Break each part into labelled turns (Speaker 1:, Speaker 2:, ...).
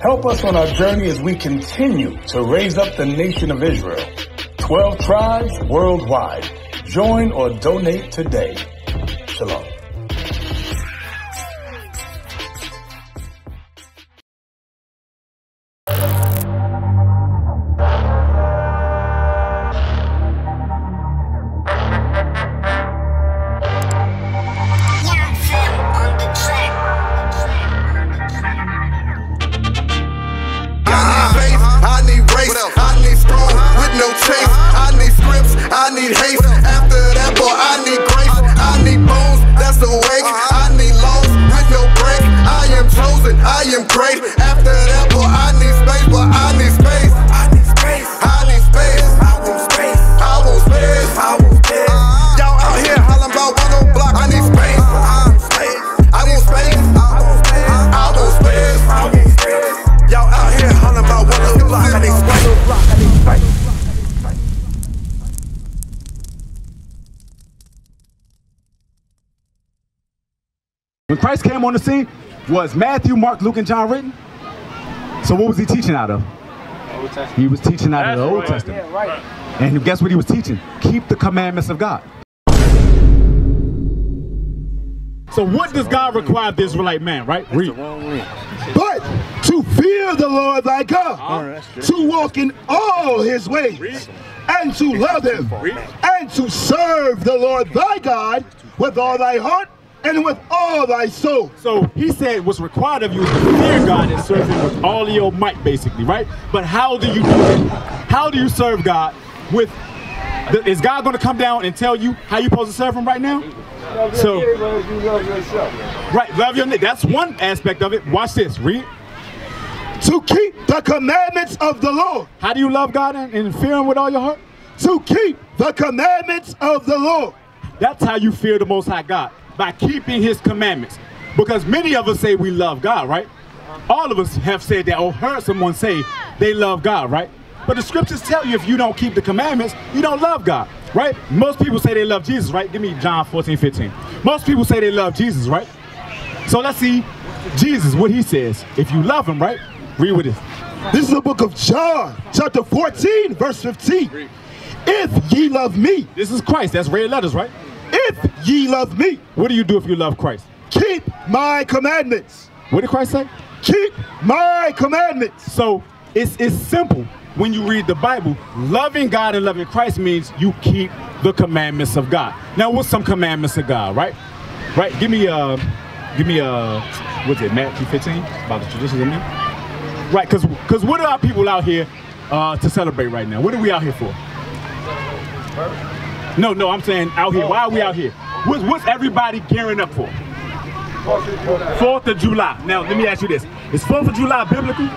Speaker 1: Help us on our journey as we continue to raise up the nation of Israel. 12 tribes worldwide. Join or donate today. Shalom.
Speaker 2: When Christ came on the scene, was Matthew, Mark, Luke, and John written? So what was he teaching out of? He was teaching out of the Old Testament. And guess what he was teaching? Keep the commandments of God. So what does God require of the Israelite man, right? Read.
Speaker 3: But to fear the Lord thy God, to walk in all his ways, and to love him, and to serve the Lord thy God with all thy heart and with all thy soul.
Speaker 2: So he said what's required of you is to fear God and serve him with all your might, basically, right? But how do you do it? How do you serve God with is God going to come down and tell you how you're supposed to serve him right now? So, right, love your neighbor. That's one aspect of it. Watch this. Read.
Speaker 3: To keep the commandments of the Lord.
Speaker 2: How do you love God and, and fear Him with all your heart?
Speaker 3: To keep the commandments of the Lord.
Speaker 2: That's how you fear the Most High God by keeping His commandments. Because many of us say we love God, right? All of us have said that or heard someone say they love God, right? But the scriptures tell you if you don't keep the commandments, you don't love God, right? Most people say they love Jesus, right? Give me John 14, 15. Most people say they love Jesus, right? So let's see Jesus, what he says. If you love him, right? Read with it.
Speaker 3: This is the book of John, chapter 14, verse 15. If ye love me.
Speaker 2: This is Christ. That's red letters, right?
Speaker 3: If ye love me.
Speaker 2: What do you do if you love Christ?
Speaker 3: Keep my commandments.
Speaker 2: What did Christ say?
Speaker 3: Keep my commandments.
Speaker 2: So it's, it's simple when you read the Bible, loving God and loving Christ means you keep the commandments of God. Now, what's some commandments of God, right? Right? Give me uh give me uh what's it, Matthew 15? About the traditions of men. Right, because because what are our people out here uh to celebrate right now? What are we out here for? No, no, I'm saying out here. Why are we out here? What's, what's everybody gearing up for? Fourth of July. Now, let me ask you this. Is Fourth of July biblical?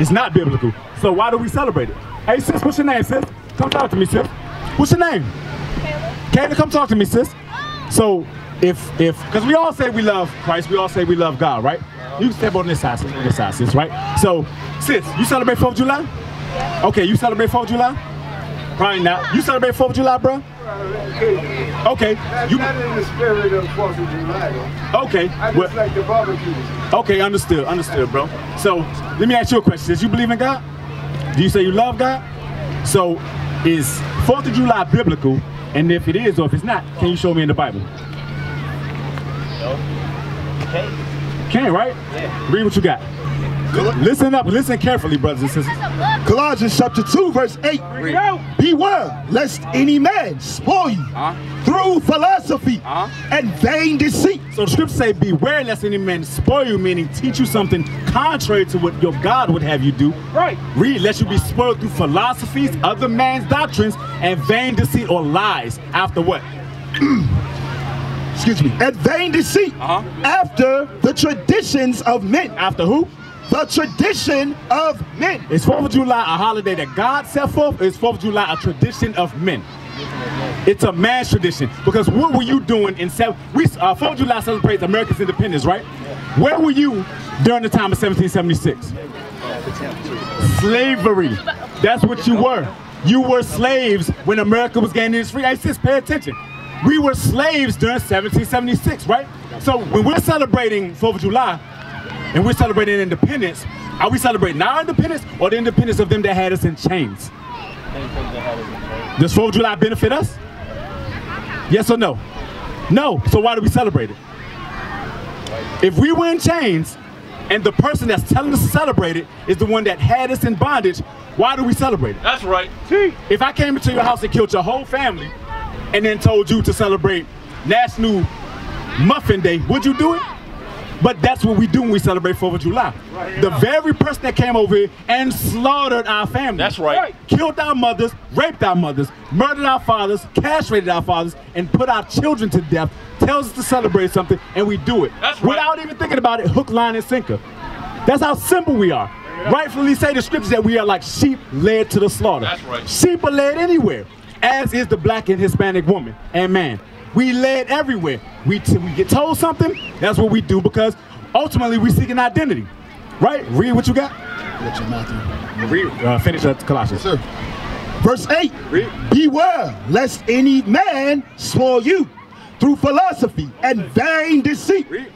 Speaker 2: It's not biblical. So why do we celebrate it? Hey, sis, what's your name, sis? Come talk to me, sis. What's your name? Kayla. Kayla, come talk to me, sis. Oh. So if, if, because we all say we love Christ, we all say we love God, right? You step on this side, sis, on this side, sis, right? So, sis, you celebrate 4th of July? Okay, you celebrate 4th of July? Probably not. You celebrate 4th of July, bro? Okay.
Speaker 4: You not in the spirit of 4th of July, though.
Speaker 2: Okay.
Speaker 4: I just like the barbecue.
Speaker 2: Okay, understood, understood, bro. So let me ask you a question. Does you believe in God? Do you say you love God? So is 4th of July biblical? And if it is or if it's not, can you show me in the Bible?
Speaker 5: No. Okay.
Speaker 2: Can, right?
Speaker 5: Yeah.
Speaker 2: Read what you got. Listen up, listen carefully, brothers and sisters.
Speaker 3: Colossians chapter 2, verse 8. Beware lest any man spoil you
Speaker 2: Uh-huh.
Speaker 3: through philosophy
Speaker 2: Uh-huh.
Speaker 3: and vain deceit.
Speaker 2: So the scriptures say, beware lest any man spoil you, meaning teach you something contrary to what your God would have you do.
Speaker 3: Right.
Speaker 2: Read, lest you be spoiled through philosophies, other man's doctrines, and vain deceit or lies. After what?
Speaker 3: Excuse me. And vain deceit
Speaker 2: Uh-huh.
Speaker 3: after the traditions of men.
Speaker 2: After who?
Speaker 3: The tradition of men.
Speaker 2: Is 4th of July a holiday that God set forth? Or is 4th of July a tradition of men? It's a man's tradition. Because what were you doing in seven? We uh, 4th of July celebrates America's independence, right? Where were you during the time of 1776? Slavery. That's what you were. You were slaves when America was gaining its freedom. Hey, sis, pay attention. We were slaves during 1776, right? So when we're celebrating 4th of July and we're celebrating independence, are we celebrating our independence or the independence of them that had us in chains? Does 4th of July benefit us? Yes or no? No. So why do we celebrate it? If we were in chains and the person that's telling us to celebrate it is the one that had us in bondage, why do we celebrate it?
Speaker 6: That's right.
Speaker 2: See, if I came into your house and killed your whole family and then told you to celebrate National Muffin Day, would you do it? But that's what we do when we celebrate 4th of July. The very person that came over here and slaughtered our family.
Speaker 6: That's right.
Speaker 2: Killed our mothers, raped our mothers, murdered our fathers, castrated our fathers, and put our children to death, tells us to celebrate something, and we do it.
Speaker 6: That's right.
Speaker 2: Without even thinking about it, hook, line, and sinker. That's how simple we are. Rightfully say the scriptures that we are like sheep led to the slaughter.
Speaker 6: That's right.
Speaker 2: Sheep are led anywhere, as is the black and Hispanic woman and man. We led everywhere. We, we get told something, that's what we do because ultimately we seek an identity. Right? Read what you got. Read, uh, finish that Colossians.
Speaker 3: Sir. Verse 8
Speaker 2: Read.
Speaker 3: Beware lest any man spoil you through philosophy and vain deceit,
Speaker 2: Read.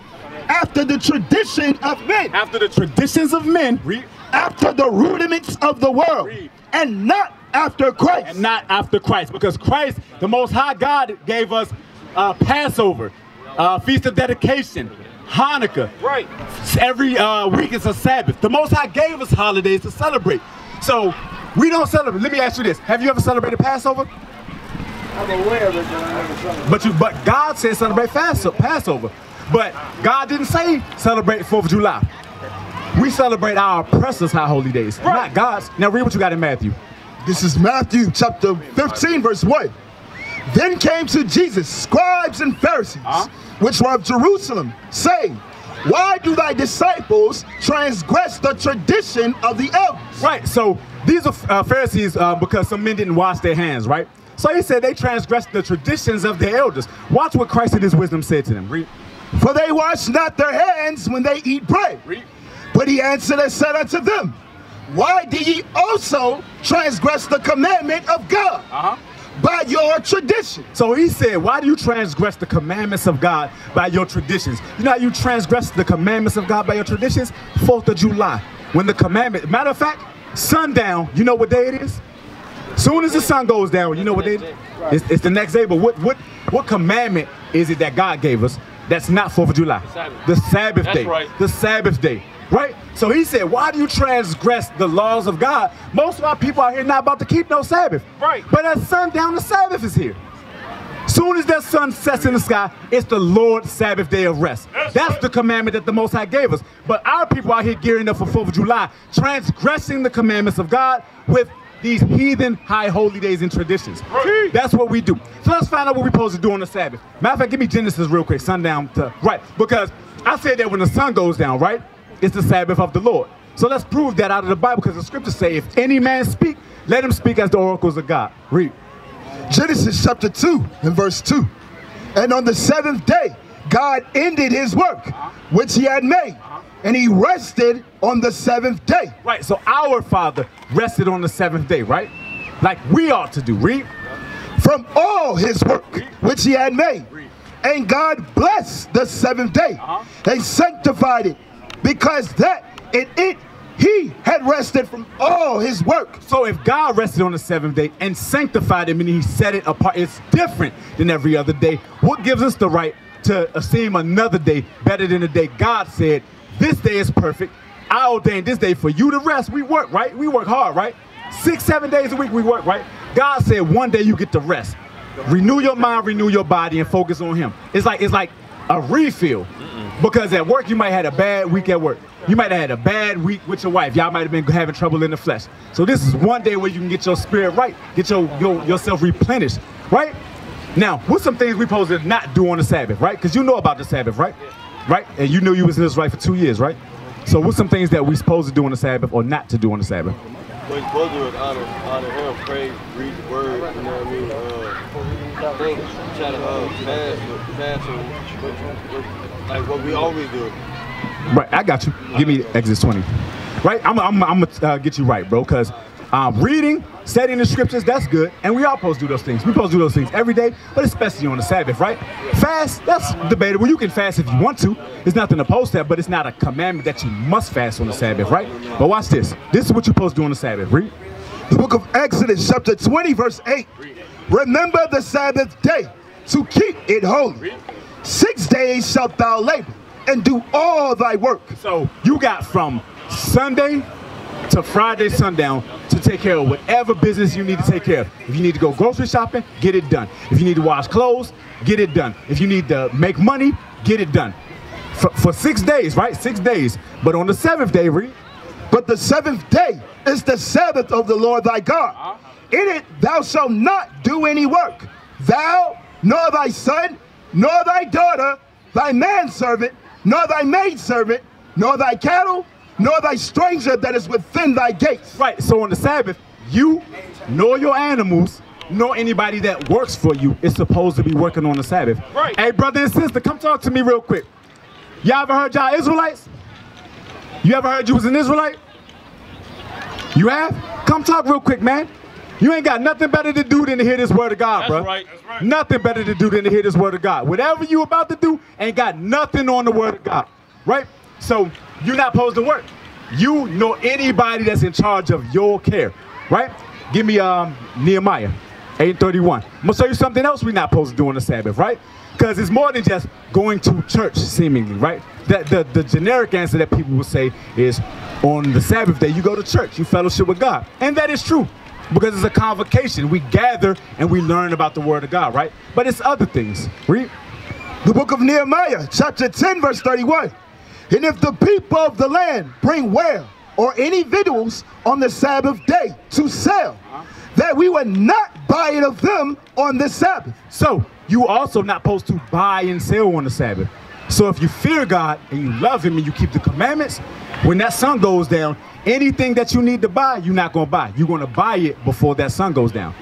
Speaker 3: after the tradition of men,
Speaker 2: After the traditions of men, read,
Speaker 3: after the rudiments of the world,
Speaker 2: Read.
Speaker 3: and not after Christ.
Speaker 2: and not after Christ. Because Christ, the Most High God, gave us uh, Passover, uh, Feast of Dedication, Hanukkah.
Speaker 6: Right.
Speaker 2: Every uh, week is a Sabbath. The Most High gave us holidays to celebrate. So we don't celebrate. Let me ask you this: Have you ever celebrated Passover?
Speaker 4: I'm aware of it, but I never saw.
Speaker 2: But you, but God said celebrate Pas- Passover. But God didn't say celebrate Fourth of July. We celebrate our oppressors' high holy days, not God's. Now read what you got in Matthew.
Speaker 3: This is Matthew chapter 15, verse 1. Then came to Jesus scribes and Pharisees,
Speaker 2: Uh-huh.
Speaker 3: which were of Jerusalem, saying, Why do thy disciples transgress the tradition of the elders?
Speaker 2: Right. So these are uh, Pharisees uh, because some men didn't wash their hands. Right. So he said they transgressed the traditions of their elders. Watch what Christ in His wisdom said to them. Read.
Speaker 3: For they wash not their hands when they eat bread.
Speaker 2: Read.
Speaker 3: But he answered and said unto them, Why do ye also transgress the commandment of God
Speaker 2: Uh huh.
Speaker 3: By your tradition?
Speaker 2: So he said, Why do you transgress the commandments of God by your traditions? You know how you transgress the commandments of God by your traditions? 4th of July. When the commandment, matter of fact, sundown, you know what day it is? Soon as the sun goes down, you know what day it is? It's, it's the next day. But what, what, what commandment is it that God gave us that's not 4th of July?
Speaker 6: Sabbath.
Speaker 2: The Sabbath
Speaker 6: That's
Speaker 2: day.
Speaker 6: right.
Speaker 2: The Sabbath day. Right? So he said, Why do you transgress the laws of God? Most of our people out here not about to keep no Sabbath.
Speaker 6: Right.
Speaker 2: But at sundown, the Sabbath is here. Soon as that sun sets in the sky, it's the Lord's Sabbath day of rest.
Speaker 6: That's
Speaker 2: That's
Speaker 6: right.
Speaker 2: the commandment that the Most High gave us. But our people out here gearing up for 4th of July, transgressing the commandments of God with these heathen high holy days and traditions.
Speaker 6: Right.
Speaker 2: That's what we do. So let's find out what we're supposed to do on the Sabbath. Matter of fact, give me Genesis real quick, sundown to, right, because I said that when the sun goes down, right, it's the Sabbath of the Lord. So let's prove that out of the Bible because the scriptures say, if any man speak, let him speak as the oracles of God. Read.
Speaker 3: Genesis chapter 2 and verse 2. And on the seventh day, God ended his work which he had made, and he rested on the seventh day.
Speaker 2: Right, so our Father rested on the seventh day, right? Like we ought to do. Read.
Speaker 3: from all his work which he had made. And God blessed the seventh day
Speaker 2: Uh-huh.
Speaker 3: and sanctified it, because that in it he had rested from all his work.
Speaker 2: So if God rested on the seventh day and sanctified it, meaning he set it apart, it's different than every other day. What gives us the right to esteem another day better than the day God said, this day is perfect. I ordained this day for you to rest. We work, right? We work hard, right? Six, seven days a week we work, right? God said one day you get to rest. Renew your mind, renew your body, and focus on him. It's like it's like a refill. Because at work you might have had a bad week at work. You might have had a bad week with your wife. Y'all might have been having trouble in the flesh. So this is one day where you can get your spirit right, get your, your yourself replenished, right? Now, what's some things we supposed to not do on the Sabbath, right? Because you know about the Sabbath, right? Right? And you knew you was in this right for two years, right? So what's some things that we supposed to do on the Sabbath or not to do on the Sabbath?
Speaker 6: You're supposed to honor, honor him, read the word, you know what I mean? Uh, uh, like what we always do.
Speaker 2: Right, I got you. Give me Exodus 20. Right, I'm, I'm, I'm gonna uh, get you right, bro, because um, reading, studying the scriptures, that's good. And we all supposed to do those things. We supposed to do those things every day, but especially on the Sabbath, right? Fast, that's debatable. You can fast if you want to. There's nothing opposed to that, but it's not a commandment that you must fast on the Sabbath, right? But watch this. This is what you're supposed to do on the Sabbath. Read.
Speaker 3: The book of Exodus, chapter 20, verse 8. Remember the Sabbath day to keep it holy. Six days shalt thou labor and do all thy work.
Speaker 2: So you got from Sunday to Friday sundown to take care of whatever business you need to take care of. If you need to go grocery shopping, get it done. If you need to wash clothes, get it done. If you need to make money, get it done. For, for six days, right? Six days. But on the seventh day, read.
Speaker 3: But the seventh day is the Sabbath of the Lord thy God. Uh-huh. In it thou shalt not do any work, thou, nor thy son, nor thy daughter, thy manservant, nor thy maidservant, nor thy cattle, nor thy stranger that is within thy gates.
Speaker 2: Right. So on the Sabbath, you nor your animals nor anybody that works for you is supposed to be working on the Sabbath.
Speaker 4: Right.
Speaker 2: Hey, brother and sister, come talk to me real quick. Y'all ever heard y'all Israelites? You ever heard you was an Israelite? You have? Come talk real quick, man. You ain't got nothing better to do than to hear this word of God,
Speaker 4: That's
Speaker 2: bro.
Speaker 4: right. That's right.
Speaker 2: Nothing better to do than to hear this word of God. Whatever you about to do ain't got nothing on the word of God, right? So you're not supposed to work. You know anybody that's in charge of your care, right? Give me um Nehemiah 831. I'm gonna show you something else we're not supposed to do on the Sabbath, right? Because it's more than just going to church, seemingly, right? That the, the generic answer that people will say is on the Sabbath day, you go to church, you fellowship with God. And that is true. Because it's a convocation. We gather and we learn about the word of God, right? But it's other things. Read.
Speaker 3: The book of Nehemiah, chapter 10, verse 31. And if the people of the land bring ware or any victuals on the Sabbath day to sell, uh-huh. that we would not buy it of them on the Sabbath.
Speaker 2: So you also not supposed to buy and sell on the Sabbath. So if you fear God and you love Him and you keep the commandments, when that sun goes down, anything that you need to buy, you're not gonna buy. You're gonna buy it before that sun goes down.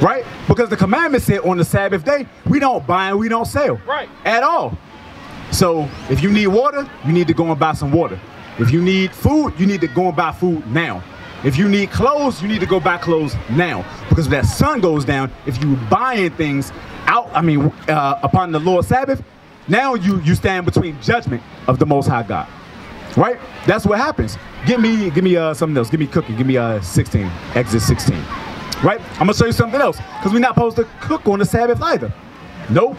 Speaker 2: Right? Because the commandment said on the Sabbath day, we don't buy and we don't sell.
Speaker 4: Right.
Speaker 2: At all. So if you need water, you need to go and buy some water. If you need food, you need to go and buy food now. If you need clothes, you need to go buy clothes now. Because if that sun goes down, if you buying things out, I mean, uh, upon the Lord's Sabbath, now you you stand between judgment of the Most High God. Right? That's what happens. Give me, give me uh, something else. Give me cooking. Give me uh, 16, Exodus 16. Right? I'm gonna show you something else because we're not supposed to cook on the Sabbath either. Nope.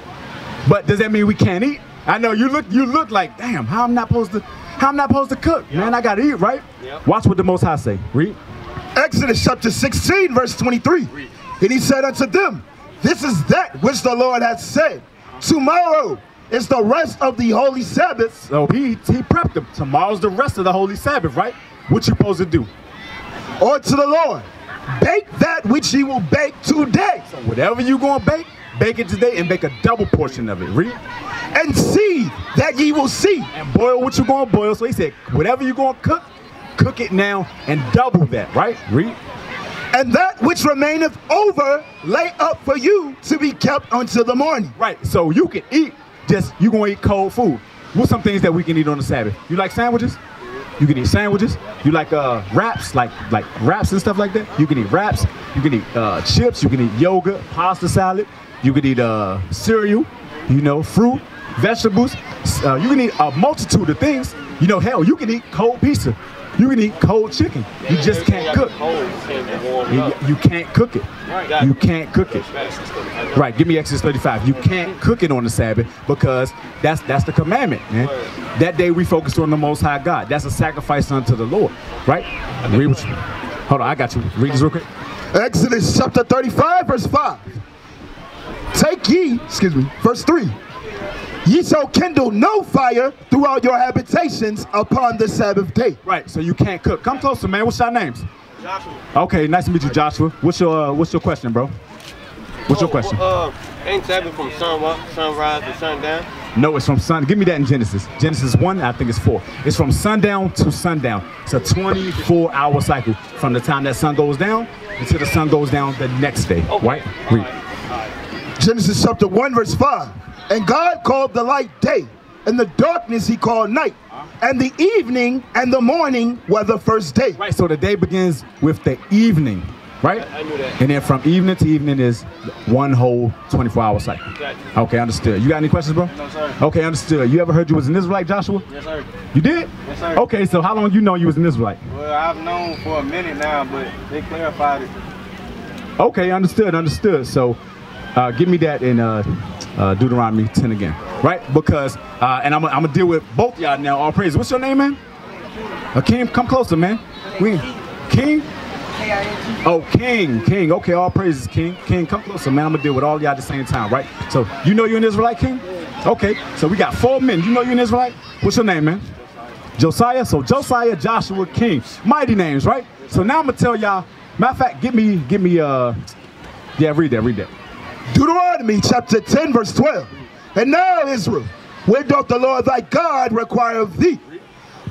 Speaker 2: But does that mean we can't eat? I know you look you look like damn. How I'm not supposed to how I'm not supposed to cook? Man, I gotta eat, right?
Speaker 6: Yep.
Speaker 2: Watch what the Most High say. Read.
Speaker 3: Exodus chapter 16, verse 23. And he said unto them, This is that which the Lord hath said. Tomorrow is the rest of the holy Sabbath.
Speaker 2: So he he prepped them. Tomorrow's the rest of the Holy Sabbath, right? What you supposed to do?
Speaker 3: Or to the Lord. Bake that which ye will bake today.
Speaker 2: So whatever you gonna bake, bake it today and bake a double portion of it. Read.
Speaker 3: And see that ye will see.
Speaker 2: And boil what you gonna boil. So he said, whatever you gonna cook, cook it now and double that, right? Read.
Speaker 3: And that which remaineth over lay up for you to be kept until the morning.
Speaker 2: Right. So you can eat, just you gonna eat cold food. What's some things that we can eat on the Sabbath? You like sandwiches? You can eat sandwiches. You like uh wraps, like like wraps and stuff like that. You can eat wraps. You can eat uh, chips. You can eat yogurt, pasta salad. You can eat uh cereal. You know, fruit, vegetables. Uh, you can eat a multitude of things. You know, hell, you can eat cold pizza. You can eat cold chicken. You just can't cook.
Speaker 6: Cold, you can't
Speaker 2: You, you can't cook it. You can't cook it. Right, give me Exodus 35. You can't cook it on the Sabbath because that's that's the commandment, man. That day we focus on the Most High God. That's a sacrifice unto the Lord, right? Read what you, hold on, I got you. Read this real quick.
Speaker 3: Exodus chapter 35, verse 5. Take ye, excuse me, verse 3. Ye shall kindle no fire throughout your habitations upon the Sabbath day.
Speaker 2: Right, so you can't cook. Come closer, man. What's your names?
Speaker 6: Joshua.
Speaker 2: Okay, nice to meet you, Joshua. What's your uh, what's your question, bro? What's your
Speaker 6: Oh,
Speaker 2: question?
Speaker 6: Uh, ain't Sabbath from sunrise, sunrise to sundown?
Speaker 2: No, it's from sun. Give me that in Genesis. Genesis 1, I think it's 4. It's from sundown to sundown. It's a 24 hour cycle from the time that sun goes down until the sun goes down the next day. Right? Read.
Speaker 3: Genesis chapter 1, verse 5. And God called the light day, and the darkness he called night. Uh-huh. And the evening and the morning were the first day.
Speaker 2: Right, so the day begins with the evening, right?
Speaker 6: I knew that.
Speaker 2: And then from evening to evening is one whole 24 hour cycle.
Speaker 6: Gotcha.
Speaker 2: Okay, understood. You got any questions, bro?
Speaker 6: No, sir.
Speaker 2: Okay, understood. You ever heard you was an Israelite, Joshua?
Speaker 6: Yes, sir.
Speaker 2: You did?
Speaker 6: Yes, sir.
Speaker 2: Okay, so how long you know you was an Israelite?
Speaker 6: Well, I've known for a minute now, but they clarified it.
Speaker 2: Okay, understood, understood. So uh, give me that in uh, uh, Deuteronomy 10 again, right? Because, uh, and I'm, I'm gonna deal with both y'all now. All praise. What's your name, man? Uh, King, come closer, man. We, King? Oh, King, King. Okay, all praises, King. King, come closer, man. I'm gonna deal with all y'all at the same time, right? So you know you're an Israelite, King? Okay, so we got four men. You know you're an Israelite? What's your name, man? Josiah. So Josiah, Joshua, King. Mighty names, right? So now I'm gonna tell y'all. Matter of fact, give me, give me, uh, yeah, read that, read that.
Speaker 3: Deuteronomy chapter 10, verse 12. And now, Israel, where doth the Lord thy God require of thee?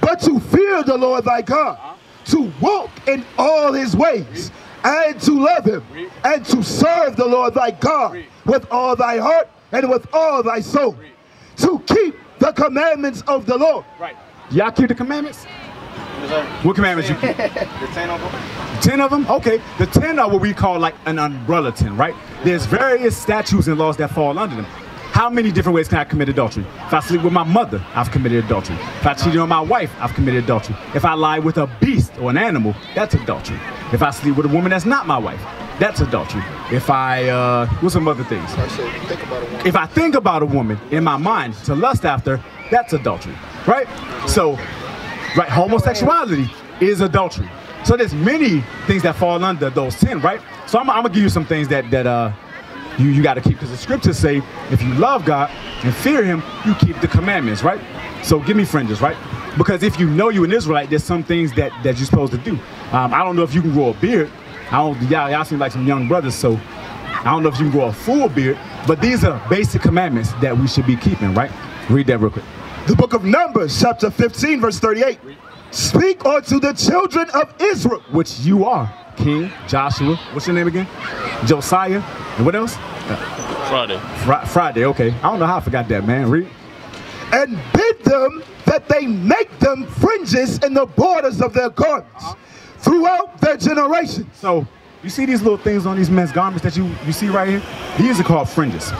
Speaker 3: But to fear the Lord thy God, to walk in all his ways, and to love him, and to serve the Lord thy God with all thy heart and with all thy soul, to keep the commandments of the Lord.
Speaker 2: Right. Y'all keep the commandments?
Speaker 6: Yes.
Speaker 2: What commandments you keep?
Speaker 6: The 10 of them?
Speaker 2: Ten of them? Okay. The ten are what we call like an umbrella ten, right? There's various statutes and laws that fall under them. How many different ways can I commit adultery? If I sleep with my mother, I've committed adultery. If I cheated on my wife, I've committed adultery. If I lie with a beast or an animal, that's adultery. If I sleep with a woman that's not my wife, that's adultery. If I, uh, what's some other things? If I think about a woman in my mind to lust after, that's adultery, right? So, right, homosexuality is adultery. So there's many things that fall under those 10, right? So I'm, I'm gonna give you some things that, that uh, you, you gotta keep, because the scriptures say, if you love God and fear him, you keep the commandments, right? So give me fringes, right? Because if you know you're an Israelite, there's some things that, that you're supposed to do. Um, I don't know if you can grow a beard. I don't, y'all, y'all seem like some young brothers, so I don't know if you can grow a full beard, but these are basic commandments that we should be keeping, right? Read that real quick.
Speaker 3: The book of Numbers, chapter 15, verse 38. Speak unto the children of Israel
Speaker 2: Which you are, King Joshua. What's your name again? Josiah. And what else?
Speaker 6: Friday.
Speaker 2: Fri- Friday, okay. I don't know how I forgot that, man. Read.
Speaker 3: and bid them that they make them fringes in the borders of their garments throughout their generations.
Speaker 2: So, you see these little things on these men's garments that you, you see right here? These are called fringes,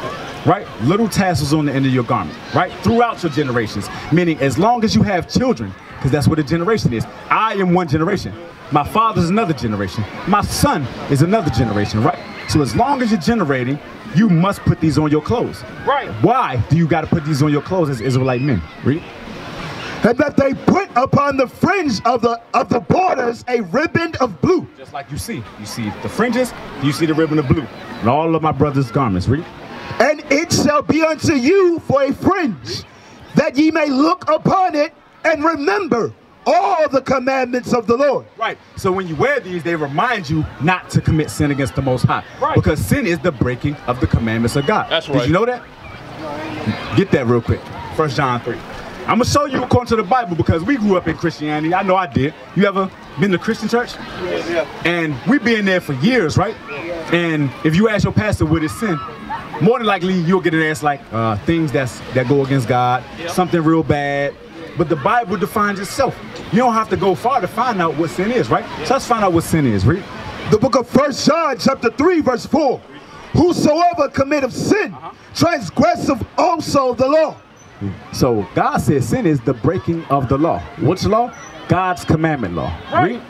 Speaker 2: right? Little tassels on the end of your garment, right? Throughout your generations. Meaning, as long as you have children, because that's what a generation is. I am one generation. My father's another generation. My son is another generation, right? So, as long as you're generating, you must put these on your clothes. Right. Why do you got to put these on your clothes as Israelite men? Read.
Speaker 3: And that they put upon the fringe of the of the borders a ribbon of blue.
Speaker 2: Just like you see. You see the fringes, you see the ribbon of blue. And all of my brother's garments. Read.
Speaker 3: And it shall be unto you for a fringe, that ye may look upon it and remember all the commandments of the Lord.
Speaker 2: Right. So when you wear these, they remind you not to commit sin against the Most High. Right. Because sin is the breaking of the commandments of God.
Speaker 6: That's right.
Speaker 2: Did you know that? Get that real quick. First John 3. I'm gonna show you according to the Bible because we grew up in Christianity. I know I did. You ever been to Christian church?
Speaker 6: Yeah.
Speaker 2: And we've been there for years, right? Yeah. And if you ask your pastor what is sin, more than likely you'll get an answer like uh, things that's that go against God, something real bad. But the Bible defines itself. You don't have to go far to find out what sin is, right? So let's find out what sin is. Read.
Speaker 3: The book of First John, chapter 3, verse 4. Whosoever committeth sin, uh-huh. transgressive also the law.
Speaker 2: So God says sin is the breaking of the law. Which law? God's commandment law. Read.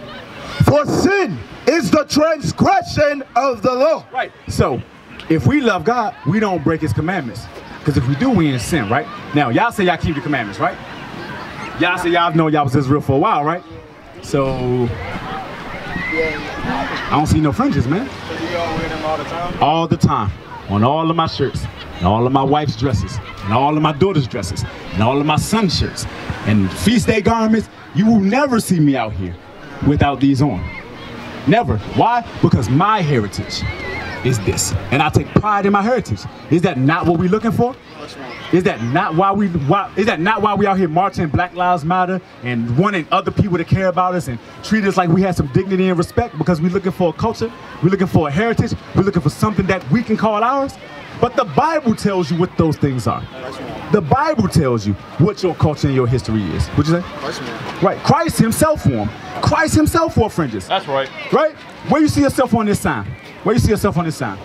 Speaker 3: For sin is the transgression of the law.
Speaker 2: Right. So if we love God, we don't break his commandments. Because if we do, we in sin, right? Now, y'all say y'all keep the commandments, right? Y'all say y'all know y'all was Israel for a while, right? So I don't see no fringes, man.
Speaker 6: All the time?
Speaker 2: All the time. On all of my shirts, and all of my wife's dresses, and all of my daughter's dresses, and all of my son's shirts, and feast day garments. You will never see me out here without these on. Never. Why? Because my heritage is this. And I take pride in my heritage. Is that not what we're looking for? Is that not why we why is that not why we out here marching Black Lives Matter and wanting other people to care about us and treat us like we have some dignity and respect because we're looking for a culture, we're looking for a heritage, we're looking for something that we can call ours? But the Bible tells you what those things are. The Bible tells you what your culture and your history is. What you say? Right. Christ himself wore 'em. Christ himself wore fringes.
Speaker 7: That's right.
Speaker 2: Right? Where you see yourself on this sign? Where you see yourself on this sign?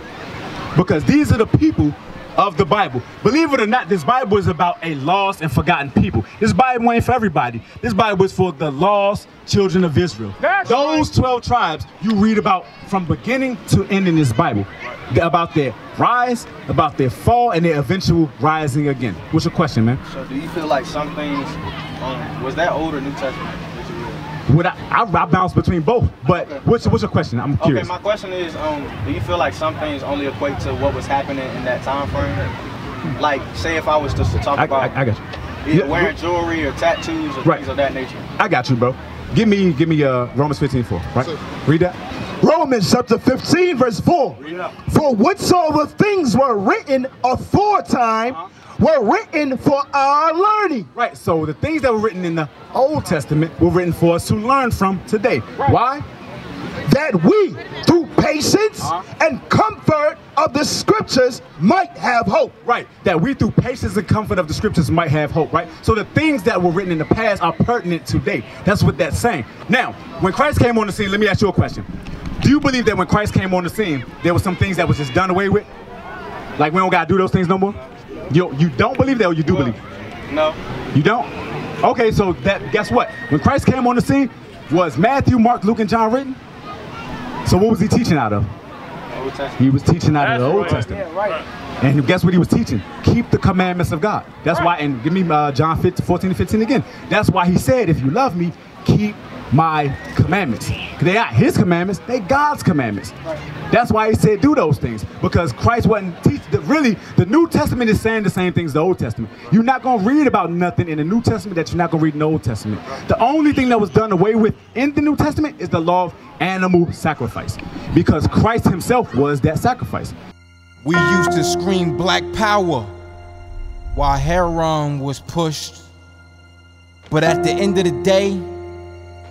Speaker 2: Because these are the people of the Bible. Believe it or not, this Bible is about a lost and forgotten people. This Bible ain't for everybody. This Bible is for the lost children of Israel.
Speaker 7: That's
Speaker 2: Those 12 tribes you read about from beginning to end in this Bible. About their rise, about their fall, and their eventual rising again. What's your question, man?
Speaker 5: So do you feel like some things, um, was that Old or New Testament? That?
Speaker 2: Would I, I, I bounce between both, but what's, what's your question? I'm curious.
Speaker 5: Okay, my question is, um, do you feel like some things only equate to what was happening in that time frame? Like, say if I was just to talk
Speaker 2: I,
Speaker 5: about
Speaker 2: I, I got you.
Speaker 5: either
Speaker 2: Yeah,
Speaker 5: wearing jewelry or tattoos or
Speaker 2: Right.
Speaker 5: things of that nature.
Speaker 2: I got you, bro. Give me, give me uh, Romans 15, 4, right? Read that.
Speaker 3: Romans chapter 15, verse 4. For whatsoever things were written aforetime uh-huh. were written for our learning.
Speaker 2: Right, so the things that were written in the Old Testament were written for us to learn from today. Why?
Speaker 3: that we, through patience uh-huh. and comfort of the scriptures, might have hope.
Speaker 2: Right, that we through patience and comfort of the scriptures might have hope, right? So the things that were written in the past are pertinent today. That's what that's saying. Now, when Christ came on the scene, let me ask you a question. Do you believe that when Christ came on the scene, there were some things that was just done away with? Like we don't gotta do those things no more? You, you don't believe that or you do believe?
Speaker 5: No.
Speaker 2: You don't? Okay, so that guess what? When Christ came on the scene, was Matthew, Mark, Luke, and John written? So what was he teaching out of?
Speaker 5: Old Testament.
Speaker 2: He was teaching out of the Old
Speaker 7: right.
Speaker 2: Testament.
Speaker 5: right.
Speaker 2: And guess what he was teaching? Keep the commandments of God. That's why, and give me uh, John 15, 14 and 15 again. That's why he said, if you love me, keep my commandments. They're his commandments, they God's commandments. That's why he said do those things. Because Christ wasn't teaching, really, the New Testament is saying the same things the Old Testament. You're not going to read about nothing in the New Testament that you're not going to read in the Old Testament. The only thing that was done away with in the New Testament is the law of animal sacrifice. Because Christ himself was that sacrifice.
Speaker 8: We used to scream black power while heroin was pushed. But at the end of the day,